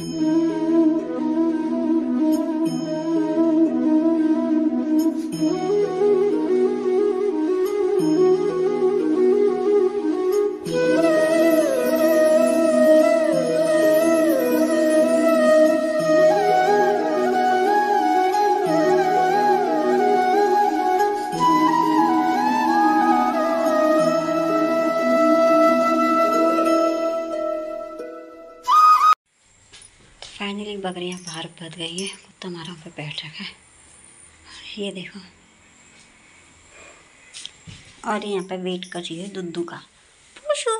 Finally बकरियाँ बाहर बद गई है। कुत्ता हमारा पे बैठ रखा है। ये देखो। और यहाँ पे वेट कर रही है दुद्धू का। पूछू।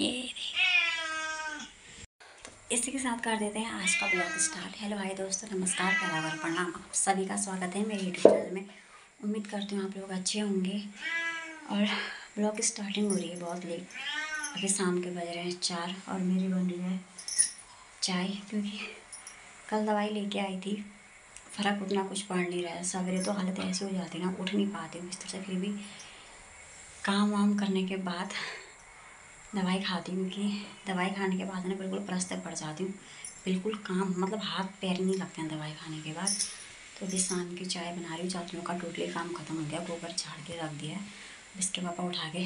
ये इसी के साथ कर देते हैं आज का ब्लॉग स्टार्ट हेलो हाय दोस्तों, नमस्कार पहला प्रणाम। आप सभी का स्वागत है मेरे यूट्यूब चैनल में। उम्मीद करती हूँ आप लोग अच्छे होंगे। और ब्लॉग स्टार्टिंग हो रही है बहुत लेट अभी शाम के बज रहे हैं चार और मेरी बन रही है। चाय क्योंकि कल दवाई लेके आई थी। फ़र्क उतना कुछ पड़ नहीं रहा है। सवेरे तो हालत ऐसी हो जाती है ना, उठ नहीं पाती हूँ बिस्तर से। फिर भी काम वाम करने के बाद दवाई खाती हूँ कि दवाई खाने के बाद ना बिल्कुल प्रस्त पड़ जाती हूँ। बिल्कुल काम मतलब हाथ पैर नहीं लगते हैं दवाई खाने के बाद। तो अभी शाम की चाय बना रही हूँ चाचियों का टोटली काम ख़त्म हो गया, गोबर झाड़ के रख दिया है। इसके पापा उठा के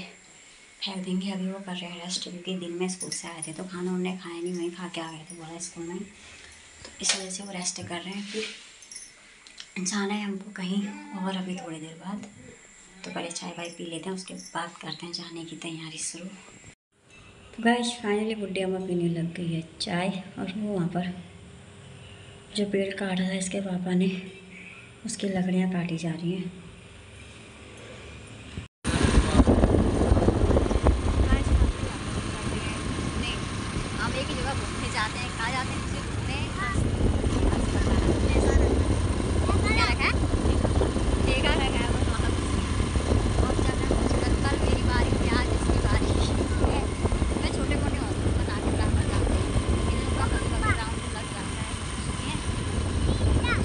फेंक देंगे अभी वो कर रहे हैं रेस्ट क्योंकि दिन में स्कूल से आए थे तो खाना उन्होंने खाया नहीं, वहीं खा के आ गए थे बोला स्कूल में। तो इस वजह से वो रेस्ट कर रहे हैं फिर जाना है हमको कहीं और अभी थोड़ी देर बाद तो पहले चाय वाय पी लेते हैं, उसके बाद करते हैं जाने की तैयारी शुरू। तो गैस फाइनली बुढ़ी अम्मा पीने लग गई है चाय, और वो वहाँ पर जो पेड़ काटा था इसके पापा ने, उसकी लकड़ियाँ काटी जा रही हैं हम एक ही जगह घूमने जाते हैं कहाँ जाते हैं सिर्फ़ घूमने क्या रखा है ठेका रखा है बस वहाँ बहुत ज़्यादा कल कल मेरी बारी थी आज इसकी बारी है मैं छोटे मोटे और बना के ग्राउंड जाते हैं इन लोग का कभी कभी ग्राउंड लग जाता है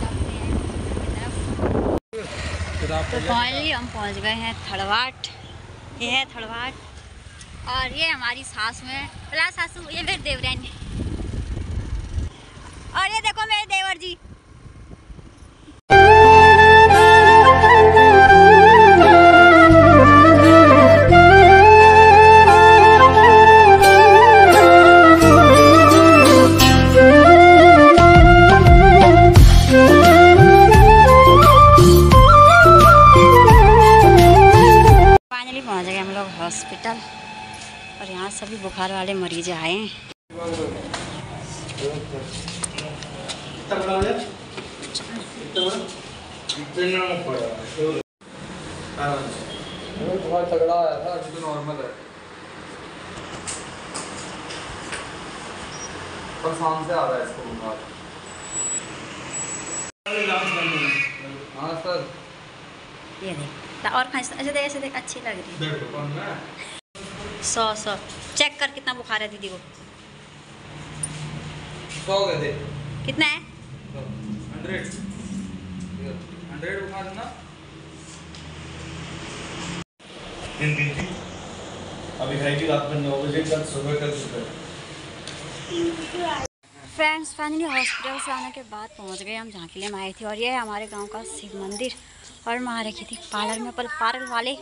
चलते हैं की तरफ़ तो फाइनली हम पहुँच गए हैं थड़वाट। ये है थड़वाट। और ये हमारी सास में बोला, सासू, ये मेरे देवरानी। और ये देखो मेरे देवर जी। और यहाँ सभी बुखार वाले मरीज़ आए हैं। तगड़ा आया था अभी तो नॉर्मल है पर शाम से आ रहा है इसको बुखार हाँ सर ये देख और खांसी अच्छा देख ऐसे देख, अच्छी लग रही है? सौ सौ। चेक कर कितना बुखार है दीदी को। सौ गए थे। कितना है? हंड्रेड। हंड्रेड बुखार है ना दिन दिन। की अभी रात में नौ बजे कल सुबह कल सुबह। फ्रेंड्स फाइनली हॉस्पिटल से आने के बाद पहुँच गए। हम जहाँ के लिए हम आए थे और ये है हमारे गाँव का शिव मंदिर। और मैं रखी थी पार्लर में। पर पार्लर वाले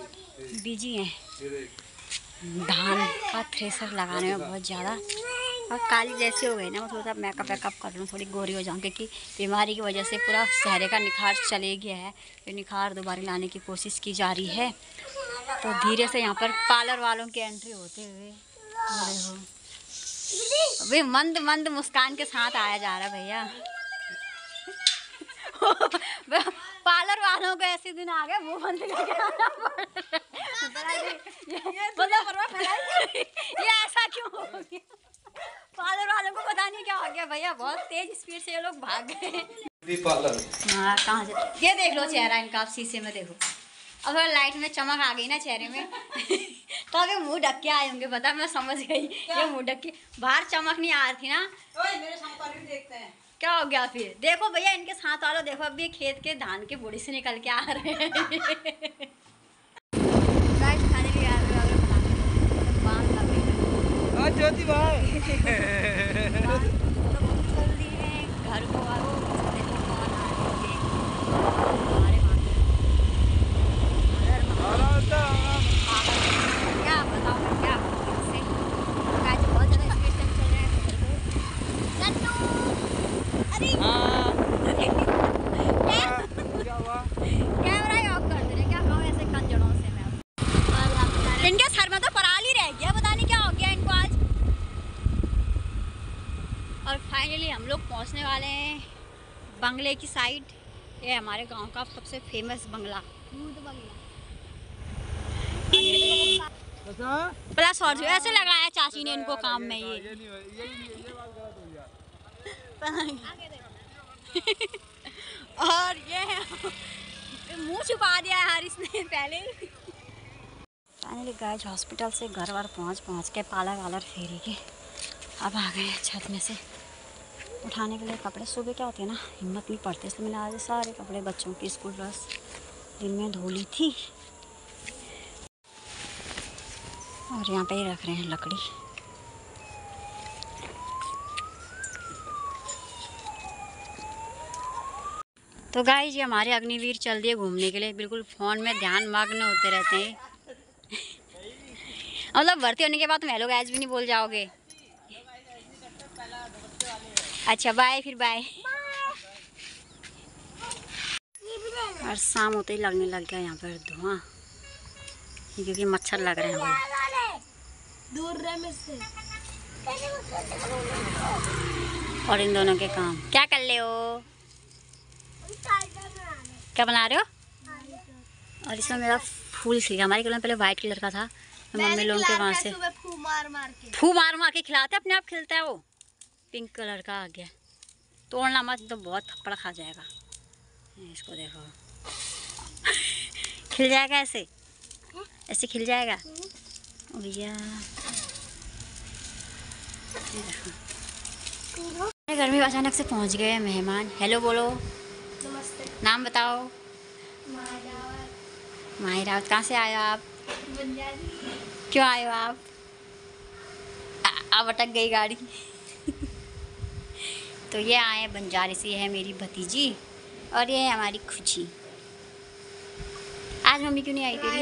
बिज़ी हैं। धान का थ्रेसर लगाने में बहुत ज़्यादा। और काली जैसी हो गई ना मैं थोड़ा सा मेकअप वेकअप कर लूँ, थोड़ी गोरी हो जाऊँ, क्योंकि बीमारी की वजह से पूरा चेहरे का निखार चले गया है। फिर निखार दोबारा लाने की कोशिश की जा रही है। तो धीरे से यहाँ पर पार्लर वालों की एंट्री होते हुए अभी मंद मंद मुस्कान के साथ आया जा रहा है भैया। पार्लर वालों को ऐसे दिन आ गए वो बंद करके आना। ये- मतलब ये ऐसा क्यों हो गया? पार्लर वालों को पता नहीं क्या हो गया भैया बहुत तेज स्पीड से ये लोग भाग गए। पार्लर हाँ कहाँ से? ये देख लो चेहरा इनका आप शीशे में देखो। अब लाइट में चमक आ गई ना चेहरे में। तो अभी मुँह ढक के आए होंगे पता मैं समझ गई। ये मुँह ढक के बाहर चमक नहीं आ रही थी ना? मेरे संपर्क देखते हैं। क्या हो गया फिर? देखो भैया इनके साथ वालों देखो अभी खेत के धान के बूढ़ी से निकल के आ रहे हैं। ज्योति भाई। हाँ, तो घर को आओ बंगले की साइड ये हमारे गाँव का सबसे फ़ेमस बंगला। बंगला प्लस और ऐसे लगाया चाची ने इनको काम में ये। और ये मुँह छुपा दिया है हारिस ने पहले फाइनली गाइस हॉस्पिटल से घर वर पहुँच पहुँच के पालर वालर फेरी के अब आ गए छत में से। उठाने के लिए कपड़े। सुबह क्या होते है ना, हिम्मत नहीं पड़ती, इसलिए मैंने आज सारे कपड़े बच्चों की स्कूल ड्रेस दिन में धो ली थी। और यहाँ पे ही रख रहे हैं लकड़ी। तो गाइस ये हमारे अग्निवीर चल दिए घूमने के लिए। बिल्कुल फ़ोन में ध्यान मग्न होते रहते हैं। मतलब भर्ती होने के बाद तुम हेलो गाइस भी नहीं बोल जाओगे। अच्छा बाय फिर बाय और शाम होते ही लगने लग गया यहाँ पर धुआँ। क्योंकि मच्छर लग रहे हैं भाई दूर रहे मुझसे और इन दोनों के काम। क्या कर ले हो? क्या बना रहे हो? और इसमें मेरा फूल सीखा हमारे कलर में पहले वाइट कलर का था। मम्मी लोगों के वहाँ से फू मार मार के। फू मार मार के खिलाते अपने आप खिलता है वो। पिंक कलर का आ गया। तोड़ना मत तो बहुत थप्पड़ खा जाएगा। इसको देखो। खिल जाएगा ऐसे? ऐसे खिल जाएगा? भैया। घर में अचानक से पहुँच गए मेहमान। हेलो बोलो। नमस्ते। नाम बताओ। माही रावत कहाँ से आए हो आप? क्यों आए हो आप? अब अटक गई गाड़ी। तो ये आए बंजारे से ये है मेरी भतीजी और ये है हमारी खुशी आज मम्मी क्यों नहीं आई तेरी?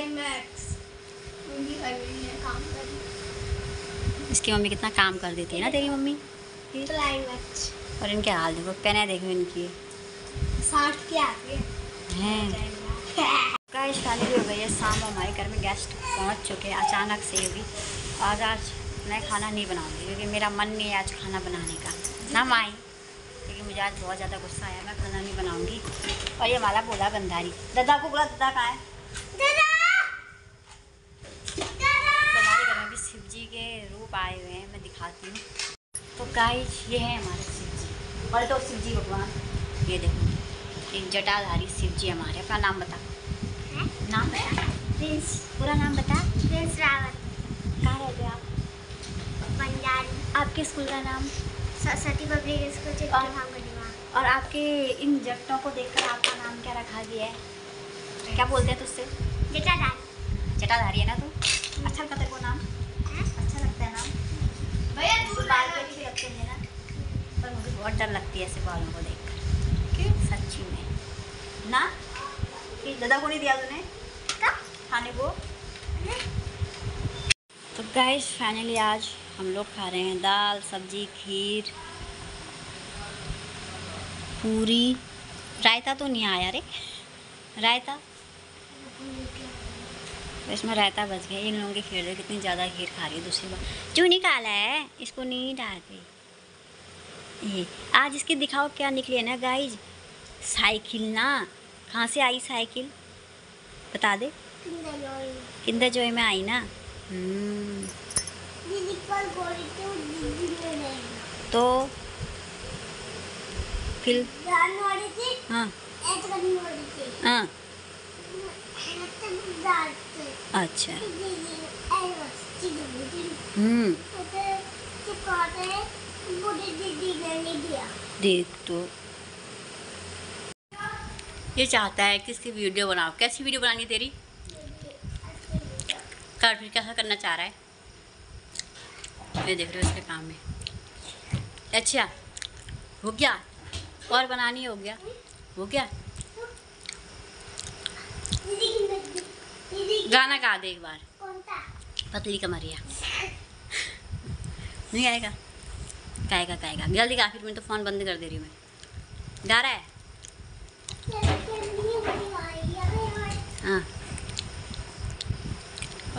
इसकी मम्मी कितना काम कर देती है ना तेरी मम्मी? और इनके हाल देखो पहने देखो इनकी। साठ के आगे हैं। गाइस फाइनली हो गई है शाम हमारे घर में गेस्ट पहुँच चुके हैं अचानक से भी। आज आज मैं खाना नहीं बनाऊँगी क्योंकि मेरा मन नहीं है आज खाना बनाने का। ना माई। मुझे आज बहुत ज़्यादा गुस्सा आया मैं खाना नहीं बनाऊँगी। और ये हमारा बोला गंधारी। दादा को बोला दादा कहाँ है? हमारे घर में भी शिव जी के रूप आए हुए हैं मैं दिखाती हूँ। तो गाइस ये है हमारे शिव जी और तो शिव जी भगवान। ये देखो एक जटाधारी शिव जी हमारे अपना नाम बता। नाम बता। प्रिंस। पूरा नाम बता। प्रिंस रावत कहाँ रहते हो आप? पंजाबी आपके स्कूल का नाम? सरस्वती पब्लिक स्कूल और- और आपके इन जट्टों को देखकर आपका नाम क्या रखा गया है? क्या बोलते हैं तुझसे? जटाधार। जटाधारी है ना तू? अच्छा लगता तेरे को नाम? अच्छा लगता है नाम? भैया बाल पे भी रखते हैं ना? पर मुझे बहुत डर लगती है ऐसे बालों को देखकर। क्यों? सच्ची में। ना? कि दादा को नहीं दिया तूने? खाने को? तो गाइस फाइनली आज हम लोग खा रहे हैं दाल सब्ज़ी खीर। पूरी। रायता तो नहीं आया रे। रायता? इसमें रायता बच गया। इन लोगों की खीर देखो कितनी ज़्यादा खीर खा रही है दूसरी बार। क्यों निकाला है? इसको नहीं डाल डालते ये आज इसकी दिखाओ क्या निकली है ना गाइज़ साइकिल ना। कहाँ से आई साइकिल? बता दे। किंदर जॉय में आई ना? हम्म, तो दीदी ने नहीं तो फिर जान वाली थी हाँ ऐसे करनी वाली थी हाँ है। तब डालते अच्छा। हम्म। तो देख तो। ये चाहता है कि इसकी वीडियो बनाओ। कैसी वीडियो बनानी तेरी? कर फिर कैसा करना चाह रहा है? ये देख रहे हो इसके काम में। अच्छा हो गया। और बनानी हो गया। हो गया? गाना गा दे एक बार। पतली कमरिया नहीं गाएगा? गाएगा गाएगा। जल्दी गा फिर मैं तो फ़ोन बंद कर दे रही हूँ मैं। गा रहा है? हाँ।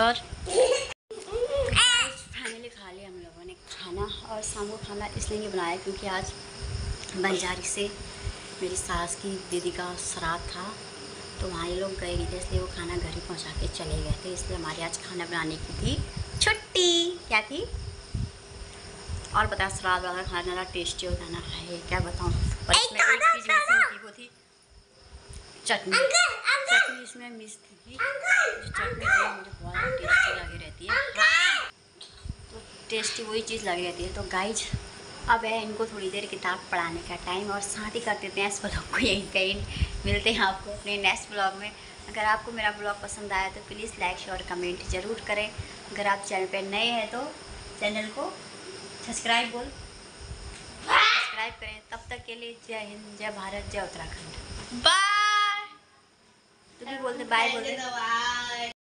और? फाइनली खा लिया हम लोगों ने। खाना और शाम को खाना इसलिए नहीं बनाया क्योंकि आज बंजारी से मेरी सास की दीदी का श्राद्ध था तो वहाँ ये लोग गए नहीं थे इसलिए वो खाना घर ही पहुँचा के चले गए थे इसलिए हमारे आज खाना बनाने की थी छुट्टी। क्या थी? और बता श्राद्ध वाला खाना ज़्यादा टेस्टी होता ना है क्या बताऊँ? और इसमें एक चीज़ मिसिंग थी वो थी चटनी। चटनी इसमें मिस थी जो चटनी थी मुझे बहुत टेस्टी लगी रहती है। हाँ। तो टेस्टी वही चीज़ लगी रहती है। तो गाइज़ अब है, इनको थोड़ी देर किताब पढ़ाने का टाइम और साथ ही कर देते हैं इस ब्लॉग को यहीं कहीं मिलते हैं आपको अपने नेक्स्ट ब्लॉग में। अगर आपको मेरा ब्लॉग पसंद आया तो प्लीज़ लाइक शेयर कमेंट ज़रूर करें। अगर आप चैनल पर नए हैं तो चैनल को सब्सक्राइब बोल। सब्सक्राइब करें। तब तक के लिए जय हिंद, जय भारत, जय उत्तराखंड। बाय तू भी बोलते बाय बोलते।